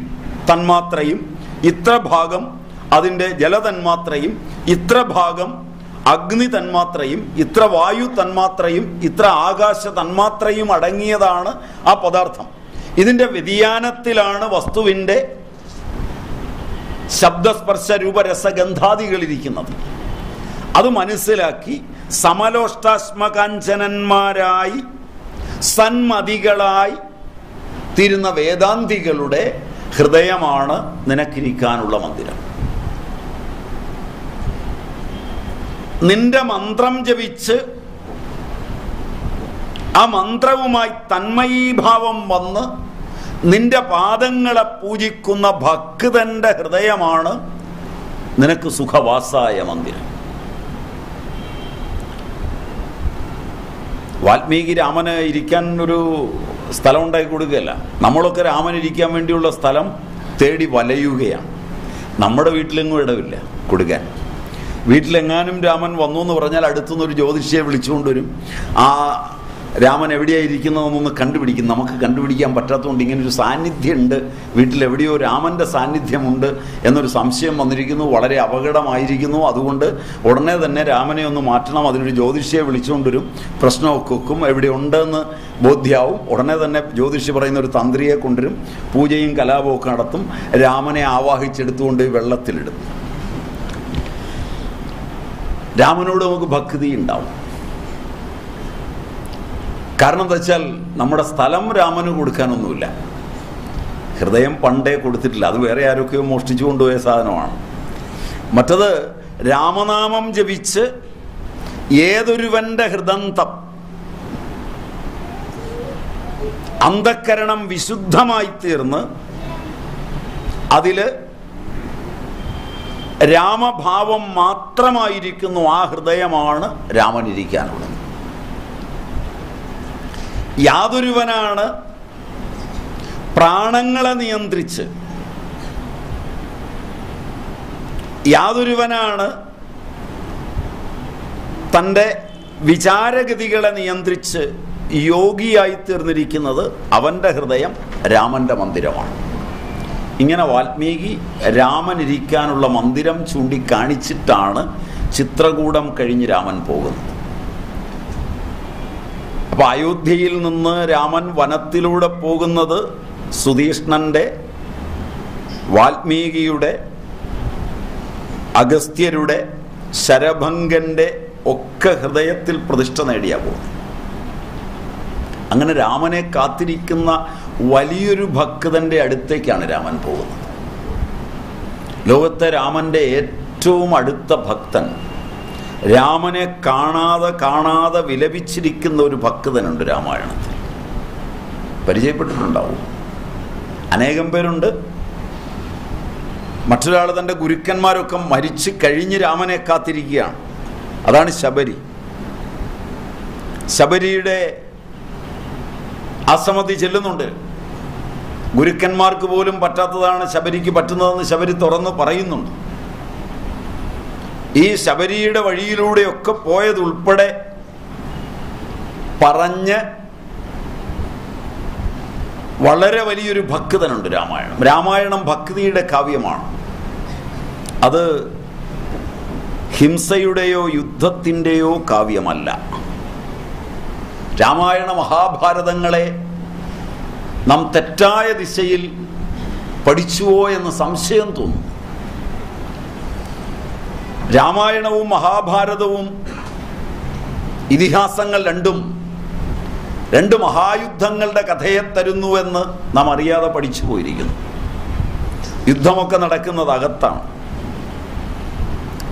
തന്മാത്രയും ഇത്ര ഭാഗം അതിന്റെ ജലതന്മാത്രയും ഇത്ര ഭാഗം അഗ്നി തന്മാത്രയും ഇത്ര വായു തന്മാത്രയും ഇത്ര ആകാശ തന്മാത്രയും അടങ്ങിയതാണ് ആ പദാർത്ഥം. ഇതിന്റെ വ്യതിയാനത്തിലാണ് വസ്തുവിന്റെ ശബ്ദസ്പർശ രൂപരസഗന്ധാദികളിരിക്കുന്നത്. അത് മനസ്സിലാക്കി സമലോഷ്ടാശ്മകാഞ്ചനന്മാരായി സന്മതികളായി തീരുന്ന വേദാന്തികളുടെ ഹൃദയമാണ് നിനക്കിരിക്കാനുള്ള മന്ദിരം. നിന്റെ മന്ത്രം ജപിച്ച് ആ മന്ത്രവുമായി തന്മയീഭാവം വന്ന് നിന്റെ പാദങ്ങളെ പൂജിക്കുന്ന ഭക്തന്റെ ഹൃദയമാണ് നിനക്ക് സുഖവാസായ മന്ദിരം. വാൽമീകി രാമന് ഇരിക്കാൻ ഒരു സ്ഥലം ഉണ്ടാക്കി കൊടുക്കുകയല്ല. നമ്മളൊക്കെ രാമൻ ഇരിക്കാൻ വേണ്ടിയുള്ള സ്ഥലം തേടി വലയുകയാണ്. നമ്മുടെ വീട്ടിലെങ്ങും ഇടവില്ല കൊടുക്കാൻ. വീട്ടിലെങ്ങാനും രാമൻ വന്നു എന്ന് പറഞ്ഞാൽ അടുത്തുനിന്ന് ഒരു ജ്യോതിഷിയെ വിളിച്ചുകൊണ്ടുവരും ആ രാമൻ എവിടെയായിരിക്കുന്നതെന്നൊന്ന് കണ്ടുപിടിക്കും. നമുക്ക് കണ്ടുപിടിക്കാൻ പറ്റാത്തതുകൊണ്ട് ഇങ്ങനൊരു സാന്നിധ്യമുണ്ട്. വീട്ടിലെവിടെയോ രാമന്റെ സാന്നിധ്യമുണ്ട് എന്നൊരു സംശയം വന്നിരിക്കുന്നു. വളരെ അപകടമായിരിക്കുന്നു. അതുകൊണ്ട് ഉടനെ തന്നെ രാമനെ ഒന്ന് മാറ്റണം. അതിനൊരു ജ്യോതിഷിയെ വിളിച്ചുകൊണ്ടൊരു പ്രശ്നമൊക്കെ വെക്കും. എവിടെ ഉണ്ടെന്ന് ബോധ്യാവും. ഉടനെ തന്നെ ജ്യോതിഷി പറയുന്ന ഒരു തന്ത്രിയെ കൊണ്ടുവരും. പൂജയും കലാപവും ഒക്കെ നടത്തും. രാമനെ ആവാഹിച്ചെടുത്തുകൊണ്ട് വെള്ളത്തിലിടും. രാമനോട് നമുക്ക് ഭക്തി ഉണ്ടാവും. കാരണം എന്താ വെച്ചാൽ നമ്മുടെ സ്ഥലം രാമന് കൊടുക്കാനൊന്നുമില്ല. ഹൃദയം പണ്ടേ കൊടുത്തിട്ടില്ല. അത് വേറെ ആരൊക്കെയോ മോഷ്ടിച്ചു കൊണ്ടുപോയ സാധനമാണ്. മറ്റത് രാമനാമം ജപിച്ച് ഏതൊരുവന്റെ ഹൃദന്തം അന്ധക്കരണം വിശുദ്ധമായി തീർന്ന് അതിൽ രാമഭാവം മാത്രമായിരിക്കുന്നു ആ ഹൃദയമാണ് രാമനിരിക്കാനുള്ളത്. യാതൊരുവനാണ് പ്രാണങ്ങളെ നിയന്ത്രിച്ച്. യാതൊരുവനാണ് തന്റെ വിചാരഗതികളെ നിയന്ത്രിച്ച് യോഗിയായി തീർന്നിരിക്കുന്നത് അവന്റെ ഹൃദയം രാമന്റെ മന്ദിരമാണ്. ഇങ്ങനെ വാൽമീകി രാമൻ ഇരിക്കാനുള്ള മന്ദിരം ചൂണ്ടിക്കാണിച്ചിട്ടാണ് ചിത്രകൂടം കഴിഞ്ഞ് രാമൻ പോകുന്നത്. അപ്പൊ അയോധ്യയിൽ നിന്ന് രാമൻ വനത്തിലൂടെ പോകുന്നത് സുധീഷ്ണന്റെ വാൽമീകിയുടെ അഗസ്ത്യരുടെ ശരഭംഗന്റെ ഒക്കെ ഹൃദയത്തിൽ പ്രതിഷ്ഠ നേടിയാ പോകുന്നത് അങ്ങനെ രാമനെ കാത്തിരിക്കുന്ന വലിയൊരു ഭക്തന്റെ അടുത്തേക്കാണ് രാമൻ പോകുന്നത്. ലോകത്തെ രാമന്റെ ഏറ്റവും അടുത്ത ഭക്തൻ രാമനെ കാണാതെ കാണാതെ വിലപിച്ചിരിക്കുന്ന ഒരു ഭക്തനുണ്ട് രാമായണത്തിൽ. പരിചയപ്പെട്ടിട്ടുണ്ടാവും. അനേകം പേരുണ്ട്. മറ്റൊരാൾ തന്റെ ഗുരുക്കന്മാരൊക്കെ മരിച്ചു കഴിഞ്ഞ് രാമനെ കാത്തിരിക്കുകയാണ്. അതാണ് ശബരി. ശബരിയുടെ അസമതി ചെല്ലുന്നുണ്ട്. ഗുരുക്കന്മാർക്ക് പോലും പറ്റാത്തതാണ് ശബരിക്ക് പറ്റുന്നതെന്ന് ശബരി തുറന്ന് പറയുന്നുണ്ട്. ഈ ശബരിയുടെ വഴിയിലൂടെയൊക്കെ പോയതുൾപ്പെടെ പറഞ്ഞ് വളരെ വലിയൊരു ഭക്തനുണ്ട് രാമായണം. രാമായണം ഭക്തിയുടെ കാവ്യമാണ്. അത് ഹിംസയുടെയോ യുദ്ധത്തിന്റെയോ കാവ്യമല്ല. രാമായണ മഹാഭാരതങ്ങളെ നാം തെറ്റായ ദിശയിൽ പഠിച്ചുവോ എന്ന് സംശയം തോന്നുന്നു രാമായണവും മഹാഭാരതവും ഇതിഹാസങ്ങൾ രണ്ടും രണ്ട് മഹായുദ്ധങ്ങളുടെ കഥയെ തരുന്നുവെന്ന് നാം അറിയാതെ പഠിച്ചു പോയിരിക്കുന്നു. യുദ്ധമൊക്കെ നടക്കുന്നത് അകത്താണ്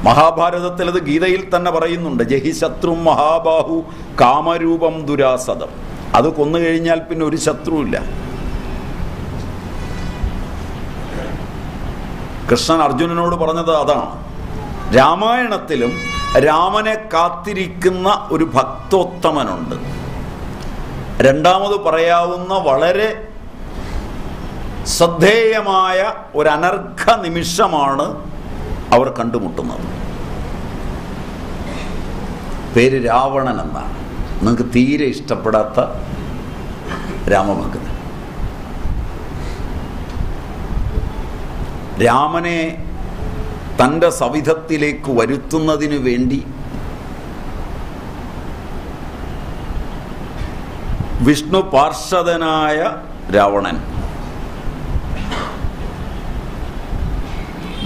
മഹാഭാരതത്തിൽ അത് ഗീതയിൽ തന്നെ പറയുന്നുണ്ട് ജഹി ശത്രു മഹാബാഹു കാമരൂപം ദുരാസതം അത് കൊന്നു കഴിഞ്ഞാൽ പിന്നെ ഒരു ശത്രുവില്ല. കൃഷ്ണൻ അർജുനനോട് പറഞ്ഞത് അതാണ്. രാമായണത്തിലും രാമനെ കാത്തിരിക്കുന്ന ഒരു ഭക്തോത്തമനുണ്ട്. രണ്ടാമത് പറയാവുന്ന വളരെ ശ്രദ്ധേയമായ ഒരു അനർഘ നിമിഷമാണ് അവർ കണ്ടുമുട്ടുന്നത്. പേര് രാവണൻ എന്നാണ്. നിങ്ങൾക്ക് തീരെ ഇഷ്ടപ്പെടാത്ത രാമഭക്തൻ. രാമനെ തന്റെ സവിധത്തിലേക്ക് വരുത്തുന്നതിനു വേണ്ടി വിഷ്ണു പാർഷദനായ രാവണൻ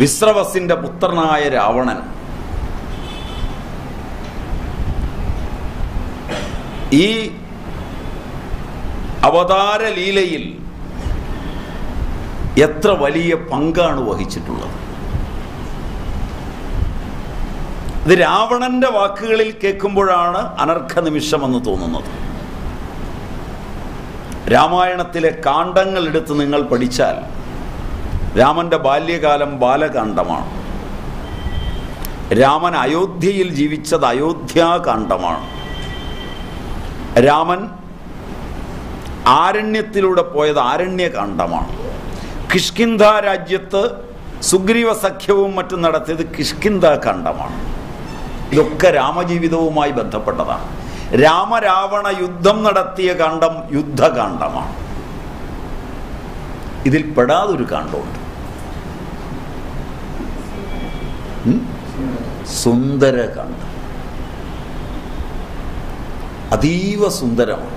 വിശ്രവസിന്റെ പുത്രനായ രാവണൻ ഈ അവതാരലീലയിൽ എത്ര വലിയ പങ്കാണ് വഹിച്ചിട്ടുള്ളത്? ഇത് രാവണന്റെ വാക്കുകളിൽ കേൾക്കുമ്പോഴാണ് അനർഘ നിമിഷമെന്ന് തോന്നുന്നത്. രാമായണത്തിലെ കാണ്ഡങ്ങൾ എടുത്ത് നിങ്ങൾ പഠിച്ചാൽ രാമന്റെ ബാല്യകാലം ബാലകാന്ഡമാണ് രാമൻ അയോധ്യയിൽ ജീവിച്ചത് അയോധ്യാകാന്ഡമാണ് രാമൻ ആരണ്യത്തിലൂടെ പോയത് ആരണ്യകാന്ഡമാണ് കിഷ്കിന്ധ രാജ്യത്ത് സുഗ്രീവ സഖ്യവും മറ്റും നടത്തിയത് കിഷ്കിന്ധ കാണ്ഡമാണ്. ഇതൊക്കെ രാമജീവിതവുമായി ബന്ധപ്പെട്ടതാണ്. രാമരാവണ യുദ്ധം നടത്തിയ കാണ്ഡം യുദ്ധകാന്ഡമാണ് ഇതിൽ പെടാതൊരു കാണ്ഡമുണ്ട്. ഉം? സുന്ദരകാന്ഡം അതീവ സുന്ദരമാണ്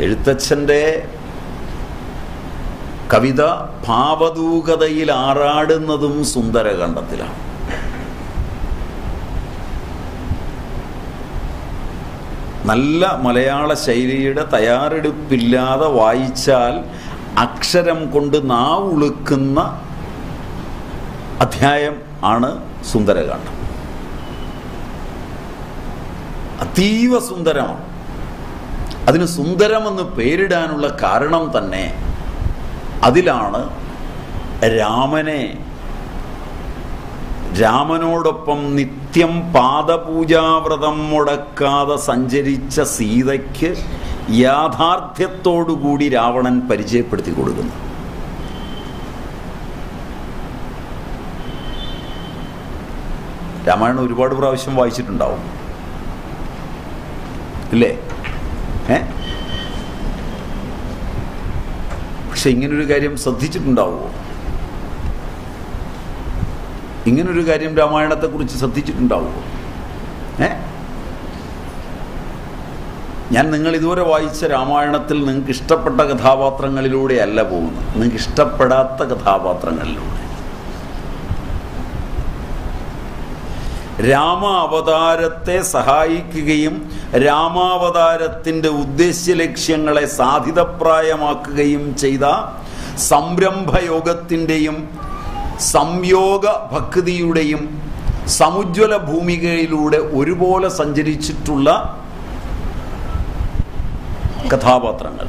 എഴുത്തച്ഛന്റെ കവിത ഭാവദൂകതയിൽ ആറാടുന്നതും സുന്ദരകാന്ഡത്തിലാണ് നല്ല മലയാള ശൈലിയുടെ തയ്യാറെടുപ്പില്ലാതെ വായിച്ചാൽ അക്ഷരം കൊണ്ട് നാവുളുക്കുന്ന അധ്യായം ആണ് സുന്ദരകാന്ഡം. അതീവ സുന്ദരമാണ്. അതിന് സുന്ദരമെന്ന് പേരിടാനുള്ള കാരണം തന്നെ അതിലാണ് രാമനെ രാമനോടൊപ്പം നിത്യം പാദപൂജാവ്രതം മുടക്കാതെ സഞ്ചരിച്ച സീതയ്ക്ക് യാഥാർത്ഥ്യത്തോടുകൂടി രാവണൻ പരിചയപ്പെടുത്തി കൊടുക്കുന്നു. രാമായണം ഒരുപാട് പ്രാവശ്യം വായിച്ചിട്ടുണ്ടാവും. ഇല്ലേ? ഏ? പക്ഷെ ഇങ്ങനൊരു കാര്യം ശ്രദ്ധിച്ചിട്ടുണ്ടാവുമോ? ഇങ്ങനൊരു കാര്യം രാമായണത്തെക്കുറിച്ച് ശ്രദ്ധിച്ചിട്ടുണ്ടാവുമോ ഏ? ഞാൻ നിങ്ങൾ ഇതുവരെ വായിച്ച രാമായണത്തിൽ നിങ്ങൾക്ക് ഇഷ്ടപ്പെട്ട കഥാപാത്രങ്ങളിലൂടെയല്ല പോകുന്നത്. നിങ്ങൾക്ക് ഇഷ്ടപ്പെടാത്ത കഥാപാത്രങ്ങളിലൂടെ. രാമ അവതാരത്തെ സഹായിക്കുകയും രാമാവതാരത്തിന്റെ ഉദ്ദേശ്യ ലക്ഷ്യങ്ങളെ സാധിതപ്രായമാക്കുകയും ചെയ്ത സംരംഭയോഗത്തിന്റെയും സംയോഗ ഭക്തിയുടെയും സമുജ്വല ഭൂമികയിലൂടെ ഒരുപോലെ സഞ്ചരിച്ചിട്ടുള്ള കഥാപാത്രങ്ങൾ.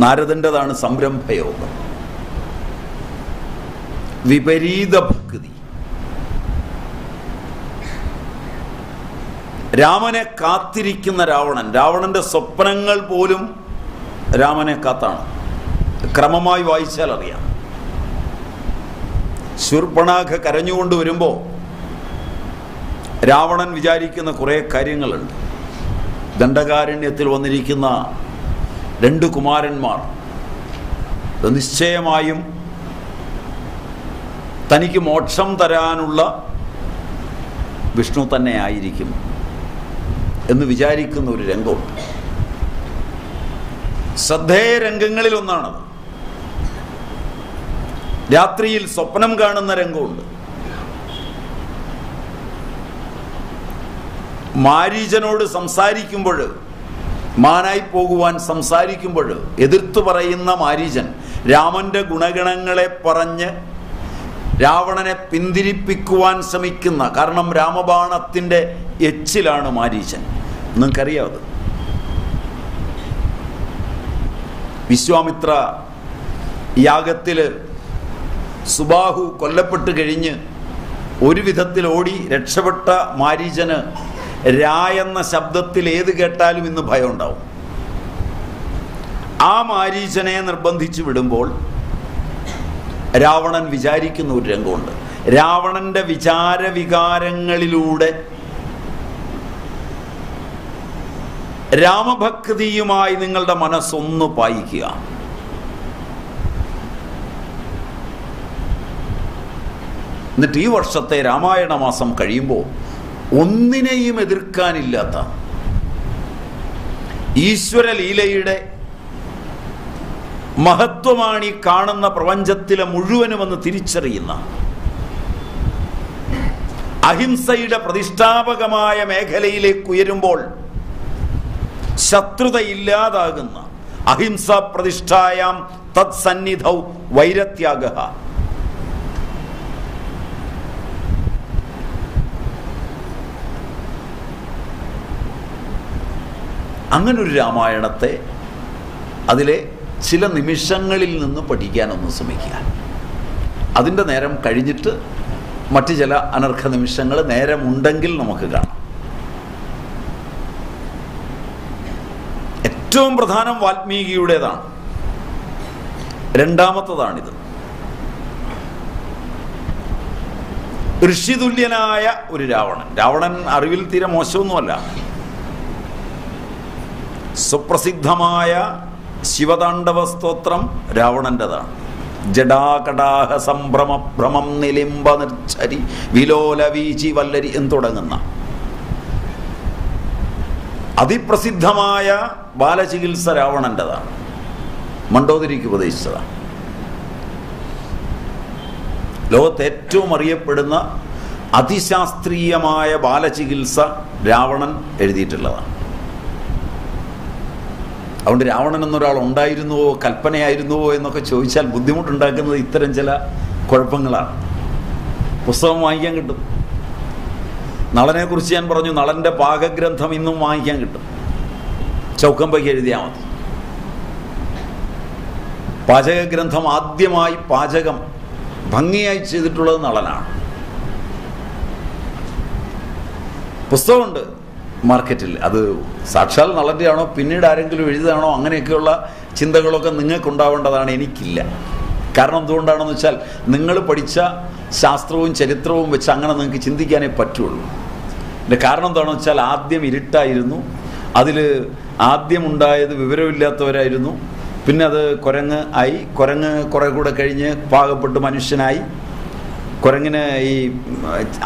നാരദന്റെതാണ് സംരംഭയോഗം. വിപരീത ഭക്തി രാമനെ കാത്തിരിക്കുന്ന രാവണൻ. രാവണന്റെ സ്വപ്നങ്ങൾ പോലും രാമനെ കാത്താണ്. ക്രമമായി വായിച്ചാൽ അറിയാം. ശൂർപ്പണാഖ കരഞ്ഞുകൊണ്ട് വരുമ്പോൾ രാവണൻ വിചാരിക്കുന്ന കുറേ കാര്യങ്ങളുണ്ട്. ദണ്ഡകാരണ്യത്തിൽ വന്നിരിക്കുന്ന രണ്ട് കുമാരന്മാർ നിശ്ചയമായും തനിക്ക് മോക്ഷം തരാനുള്ള വിഷ്ണു തന്നെ ആയിരിക്കും എന്ന് വിചാരിക്കുന്ന ഒരു രംഗമുണ്ട്. ശ്രദ്ധേയ രംഗങ്ങളിൽ ഒന്നാണത് രാത്രിയിൽ സ്വപ്നം കാണുന്ന രംഗമുണ്ട്. മാരീചനോട് സംസാരിക്കുമ്പോൾ മാനായി പോകുവാൻ സംസാരിക്കുമ്പോൾ എതിർത്തു പറയുന്ന മാരീചൻ രാമന്റെ ഗുണഗണങ്ങളെ പറഞ്ഞ് രാവണനെ പിന്തിരിപ്പിക്കുവാൻ ശ്രമിക്കുന്ന കാരണം രാമബാണത്തിന്റെ എച്ചിലാണ് മാരീചൻ നിങ്ങൾക്കറിയാവത്? വിശ്വാമിത്ര യാഗത്തിൽ സുബാഹു കൊല്ലപ്പെട്ട് കഴിഞ്ഞ് ഒരു വിധത്തിൽ ഓടി രക്ഷപ്പെട്ട മാരീചന് രാ എന്ന ശബ്ദത്തിൽ ഏത് കേട്ടാലും ഇന്ന് ഭയം ഉണ്ടാവും ആ മാരീചനെ നിർബന്ധിച്ചു വിടുമ്പോൾ രാവണൻ വിചാരിക്കുന്ന ഒരു രംഗമുണ്ട്. രാവണന്റെ വിചാരവികാരങ്ങളിലൂടെ രാമഭക്തിയുമായി നിങ്ങളുടെ മനസ്സൊന്ന് പായിക്കുക. എന്നിട്ട് ഈ വർഷത്തെ രാമായണ മാസം കഴിയുമ്പോൾ ഒന്നിനെയും എതിർക്കാനില്ലാത്ത ഈശ്വര ലീലയുടെ മഹത്വമാണ് ഈ കാണുന്ന പ്രപഞ്ചത്തിലെ മുഴുവനുമെന്ന് തിരിച്ചറിയുന്ന അഹിംസയുടെ പ്രതിഷ്ഠാപകമായ മേഖലയിലേക്ക് ഉയരുമ്പോൾ ശത്രുത ഇല്ലാതാകുന്ന അഹിംസ പ്രതിഷ്ഠായാം തത് സന്നിധൗ വൈരത്യാഗ അങ്ങനൊരു രാമായണത്തെ അതിലെ ചില നിമിഷങ്ങളിൽ നിന്ന് പഠിക്കാനൊന്ന് ശ്രമിക്കുക. അതിന്റെ നേരം കഴിഞ്ഞിട്ട് മറ്റു ചില അനർഘ നിമിഷങ്ങൾ നേരമുണ്ടെങ്കിൽ നമുക്ക് കാണാം. ഏറ്റവും പ്രധാനം വാൽമീകിയുടേതാണ്. രണ്ടാമത്തതാണിത്. ഋഷിതുല്യനായ ഒരു രാവണൻ. രാവണൻ അറിവിൽ തീരെ മോശമൊന്നുമല്ല. സുപ്രസിദ്ധമായ ശിവതാണ്ഡവ സ്തോത്രം രാവണന്റെതാണ്. ജഡാകടാഹ സംഭ്രമ ഭ്രമം നിലിംബ നിർച്ചരി വിലോല വീചി വല്ലരി എന്ന് തുടങ്ങുന്ന അതിപ്രസിദ്ധമായ ബാലചികിത്സ രാവണന്റെതാണ്. മണ്ടോദരിക്ക് ഉപദേശിച്ചതാണ്. ലോകത്ത് ഏറ്റവും അറിയപ്പെടുന്ന അതിശാസ്ത്രീയമായ ബാലചികിത്സ രാവണൻ എഴുതിയിട്ടുള്ളതാണ്. അതുകൊണ്ട് രാവണൻ എന്നൊരാൾ ഉണ്ടായിരുന്നുവോ കൽപ്പനയായിരുന്നുവോ എന്നൊക്കെ ചോദിച്ചാൽ ബുദ്ധിമുട്ടുണ്ടാക്കുന്നത് ഇത്തരം ചില കുഴപ്പങ്ങളാണ്. പുസ്തകം വാങ്ങിക്കാൻ കിട്ടും. നളനെക്കുറിച്ച് ഞാൻ പറഞ്ഞു നളന്റെ പാകഗ്രന്ഥം ഇന്നും വാങ്ങിക്കാൻ കിട്ടും. ചൗക്കമ്പയ്ക്ക് എഴുതിയാൽ മതി. പാചകഗ്രന്ഥം ആദ്യമായി പാചകം ഭംഗിയായി ചെയ്തിട്ടുള്ളത് നളനാണ്. പുസ്തകമുണ്ട്. മാർക്കറ്റിൽ അത് സാക്ഷാൽ നളന്റെയാണോ പിന്നീട് ആരെങ്കിലും എഴുതുകയാണോ അങ്ങനെയൊക്കെയുള്ള ചിന്തകളൊക്കെ നിങ്ങൾക്കുണ്ടാവേണ്ടതാണ് എനിക്കില്ല. കാരണം എന്തുകൊണ്ടാണെന്ന് വെച്ചാൽ നിങ്ങൾ പഠിച്ച ശാസ്ത്രവും ചരിത്രവും വെച്ച് അങ്ങനെ നിങ്ങൾക്ക് ചിന്തിക്കാനേ പറ്റുള്ളൂ. എന്റെ കാരണം എന്താണെന്ന് വെച്ചാൽ ആദ്യം ഇരുട്ടായിരുന്നു. അതിൽ ആദ്യം ഉണ്ടായത് വിവരമില്ലാത്തവരായിരുന്നു. പിന്നെ അത് കുരങ്ങ് ആയി. കുരങ്ങ് കുറെ കൂടെ കഴിഞ്ഞ് പാകപ്പെട്ട് മനുഷ്യനായി. കുരങ്ങിന് ഈ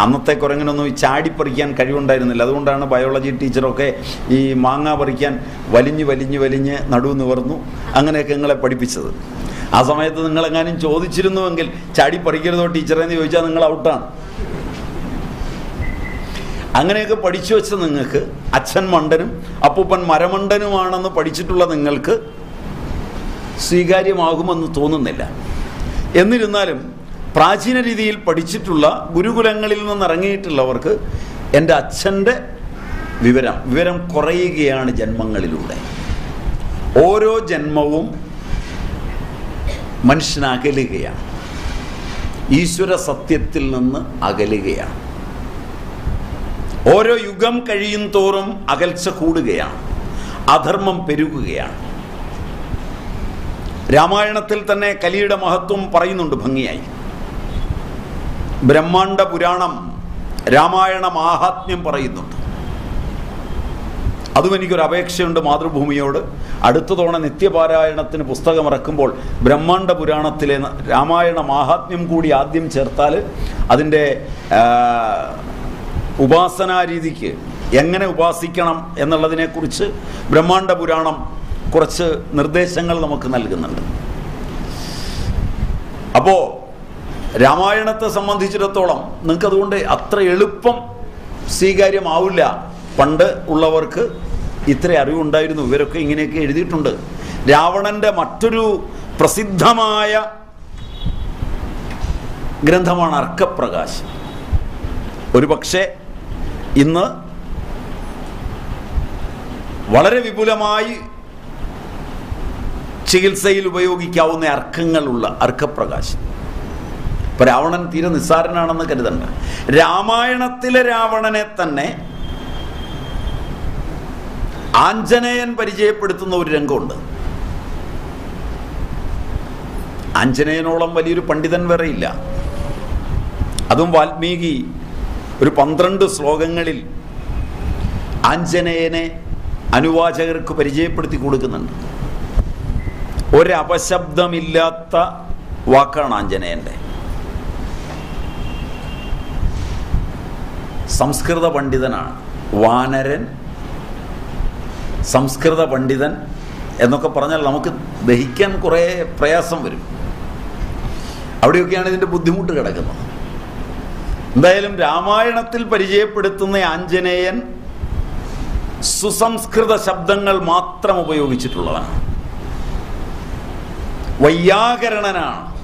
അന്നത്തെ കുരങ്ങിനൊന്നും ഈ ചാടി പറിക്കാൻ കഴിവുണ്ടായിരുന്നില്ല. അതുകൊണ്ടാണ് ബയോളജി ടീച്ചറൊക്കെ ഈ മാങ്ങ പറിക്കാൻ വലിഞ്ഞ് വലിഞ്ഞ് വലിഞ്ഞ് നടുവ് നിവർന്നു അങ്ങനെയൊക്കെ നിങ്ങളെ പഠിപ്പിച്ചത്. ആ സമയത്ത് നിങ്ങളെങ്ങാനും ചോദിച്ചിരുന്നുവെങ്കിൽ ചാടി പറിക്കരുതോ ടീച്ചറെ എന്ന് ചോദിച്ചാൽ നിങ്ങൾ ഔട്ടാണ് അങ്ങനെയൊക്കെ പഠിച്ചു വെച്ച നിങ്ങൾക്ക് അച്ഛൻ മണ്ടനും അപ്പൂപ്പൻ മരമണ്ടനുമാണെന്ന് പഠിച്ചിട്ടുള്ള നിങ്ങൾക്ക് സ്വീകാര്യമാകുമെന്ന് തോന്നുന്നില്ല. എന്നിരുന്നാലും പ്രാചീന രീതിയിൽ പഠിച്ചിട്ടുള്ള ഗുരുകുലങ്ങളിൽ നിന്ന് ഇറങ്ങിയിട്ടുള്ളവർക്ക് എന്റെ അച്ഛന്റെ വിവരം വിവരം കുറയുകയാണ് ജന്മങ്ങളിലൂടെ. ഓരോ ജന്മവും മനുഷ്യനകലുകയാണ്. ഈശ്വര സത്യത്തിൽ നിന്ന് അകലുകയാണ്. ഓരോ യുഗം കഴിയും തോറും അകൽച്ച കൂടുകയാണ്. അധർമ്മം പെരുകുകയാണ്. രാമായണത്തിൽ തന്നെ കലിയുടെ മഹത്വം പറയുന്നുണ്ട് ഭംഗിയായി. ബ്രഹ്മാണ്ഡ പുരാണം രാമായണ മാഹാത്മ്യം പറയുന്നുണ്ട്. അതും എനിക്കൊരു അപേക്ഷയുണ്ട് മാതൃഭൂമിയോട്. അടുത്ത തവണ നിത്യപാരായണത്തിന് പുസ്തകം ഇറക്കുമ്പോൾ ബ്രഹ്മാണ്ഡ പുരാണത്തിലെ രാമായണ മാഹാത്മ്യം കൂടി ആദ്യം ചേർത്താൽ അതിന്റെ ഉപാസനാ രീതിക്ക് എങ്ങനെ ഉപാസിക്കണം എന്നുള്ളതിനെക്കുറിച്ച് ബ്രഹ്മാണ്ഡ പുരാണം കുറച്ച് നിർദ്ദേശങ്ങൾ നമുക്ക് നൽകുന്നുണ്ട്. അപ്പോൾ രാമായണത്തെ സംബന്ധിച്ചിടത്തോളം നിങ്ങൾക്ക് അതുകൊണ്ട് അത്ര എളുപ്പം സ്വീകാര്യമാവില്ല. പണ്ട് ഉള്ളവർക്ക് ഇത്ര അറിവുണ്ടായിരുന്നു. ഇവരൊക്കെ ഇങ്ങനെയൊക്കെ എഴുതിയിട്ടുണ്ട്. രാവണന്റെ മറ്റൊരു പ്രസിദ്ധമായ ഗ്രന്ഥമാണ് അർക്കപ്രകാശ്. ഒരു പക്ഷേ ഇന്ന് വളരെ വിപുലമായി ചികിത്സയിൽ ഉപയോഗിക്കാവുന്ന അർക്കങ്ങളുള്ള അർക്കപ്രകാശം. ഇപ്പൊ രാവണൻ തീരെ നിസ്സാരനാണെന്ന് കരുതണ്ട. രാമായണത്തിലെ രാവണനെ തന്നെ ആഞ്ജനേയൻ പരിചയപ്പെടുത്തുന്ന ഒരു രംഗമുണ്ട്. ആഞ്ജനേയനോളം വലിയൊരു പണ്ഡിതൻ വേറെയില്ല. അതും വാൽമീകി ഒരു പന്ത്രണ്ട് ശ്ലോകങ്ങളിൽ ആഞ്ജനേയനെ അനുവാചകർക്ക് പരിചയപ്പെടുത്തി കൊടുക്കുന്നുണ്ട്. ഒരപശബ്ദമില്ലാത്ത വാക്കാണ് ആഞ്ജനേയന്റെ സംസ്കൃത പണ്ഡിതനാണ്. വാനരൻ സംസ്കൃത പണ്ഡിതൻ എന്നൊക്കെ പറഞ്ഞാൽ നമുക്ക് ദഹിക്കാൻ കുറേ പ്രയാസം വരും. അവിടെയൊക്കെയാണ് ഇതിന്റെ ബുദ്ധിമുട്ട് കിടക്കുന്നത്. എന്തായാലും രാമായണത്തിൽ പരിചയപ്പെടുത്തുന്ന ആഞ്ജനേയൻ സുസംസ്കൃത ശബ്ദങ്ങൾ മാത്രം ഉപയോഗിച്ചിട്ടുള്ളതാണ്. വൈയാകരണനാണ്.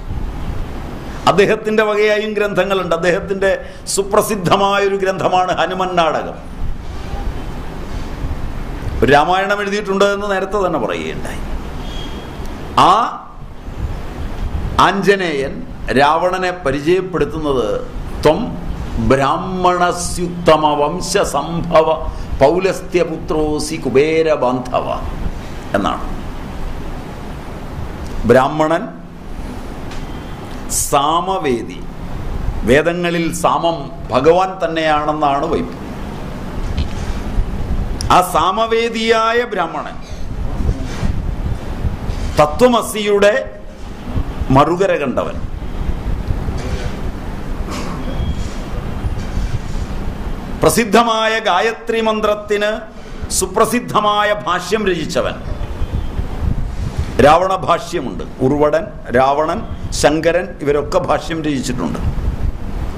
അദ്ദേഹത്തിന്റെ വകയായും ഗ്രന്ഥങ്ങളുണ്ട്. അദ്ദേഹത്തിന്റെ സുപ്രസിദ്ധമായൊരു ഗ്രന്ഥമാണ് ഹനുമൻ നാടകം. രാമായണം എഴുതിയിട്ടുണ്ട് എന്ന് നേരത്തെ തന്നെ പറയുകയുണ്ടായി. ആ ആഞ്ജനേയൻ രാവണനെ പരിചയപ്പെടുത്തുന്നത് ത്വം ബ്രാഹ്മണസ്യുത്തമ വംശസംഭവ പൗലസ്ത്യപുത്രോസി കുബേര ബാന്ധവ എന്നാണ്. ബ്രാഹ്മണൻ സാമവേദി. വേദങ്ങളിൽ സാമം ഭഗവാൻ തന്നെയാണെന്നാണ് വൈപ്പ് ആ സാമവേദിയായ ബ്രാഹ്മണൻ തത്വമസിയുടെ മറുകര കണ്ടവൻ. പ്രസിദ്ധമായ ഗായത്രി മന്ത്രത്തിന് സുപ്രസിദ്ധമായ ഭാഷ്യം രചിച്ചവൻ. രാവണ ഭാഷ്യമുണ്ട് ഉർവടൻ രാവണൻ ശങ്കരൻ ഇവരൊക്കെ ഭാഷ്യം രചിച്ചിട്ടുണ്ട്.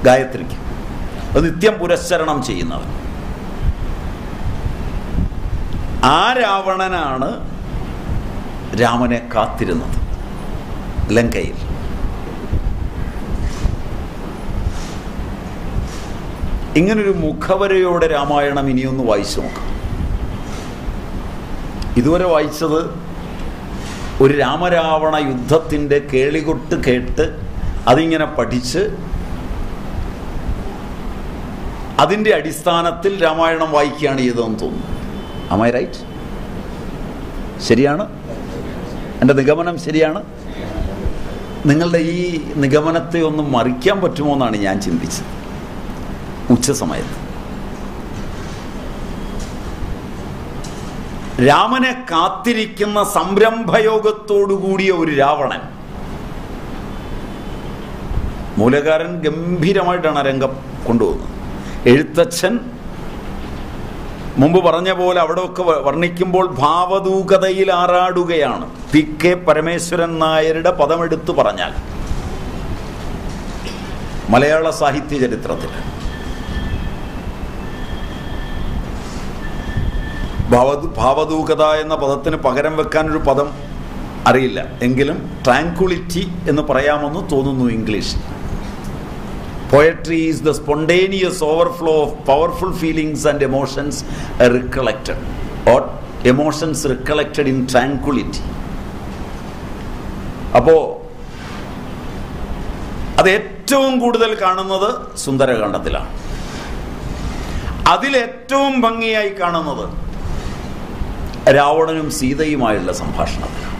ഗായത്രിക്ക്. അത് നിത്യം പുരസ്സരണം ചെയ്യുന്നവൻ. ആ രാവണനാണ് രാമനെ കാത്തിരുന്നത്. ലങ്കയിൽ. ഇങ്ങനൊരു മുഖവരയോടെ രാമായണം ഇനിയൊന്ന് വായിച്ചു നോക്കാം. ഇതുവരെ വായിച്ചത് ഒരു രാമരാവണ യുദ്ധത്തിന്റെ കേളികൊട്ട് കേട്ട് അതിങ്ങനെ പഠിച്ച് അതിന്റെ അടിസ്ഥാനത്തിൽ രാമായണം വായിക്കുകയാണ് ചെയ്തതെന്ന് തോന്നുന്നു. അമായി റൈറ്റ് ശരിയാണ്? എന്റെ നിഗമനം ശരിയാണ്? നിങ്ങളുടെ ഈ നിഗമനത്തെ ഒന്ന് മറിക്കാൻ പറ്റുമോ എന്നാണ് ഞാൻ ചിന്തിച്ചത്. ഉച്ച സമയത്ത് രാമനെ കാത്തിരിക്കുന്ന സംരംഭയോഗത്തോടുകൂടിയ ഒരു രാവണൻ. മൂലകാരൻ ഗംഭീരമായിട്ടാണ് രംഗം കൊണ്ടുപോകുന്നത്. എഴുത്തച്ഛൻ മുമ്പ് പറഞ്ഞ പോലെ അവിടെയൊക്കെ വർണിക്കുമ്പോൾ ഭാവദൂകതയിൽ ആറാടുകയാണ്. പി കെ പരമേശ്വരൻ നായരുടെ പദമെടുത്തു പറഞ്ഞാൽ മലയാള സാഹിത്യ ചരിത്രത്തിൽ. ഭാവ- ഭാവദൂകത എന്ന പദത്തിന് പകരം വെക്കാനൊരു പദം അറിയില്ല എങ്കിലും ട്രാങ്കുളിറ്റി എന്ന് പറയാമെന്ന് തോന്നുന്നു English Poetry is the spontaneous overflow of powerful feelings and emotions recollected, or emotions recollected in tranquility. അപ്പോ അത് ഏറ്റവും കൂടുതൽ കാണുന്നത് സുന്ദരകാന്ഡത്തിലാണ് അതിലേറ്റവും ഭംഗിയായി കാണുന്നത് രാവണനും സീതയുമായുള്ള സംഭാഷണത്തിലാണ്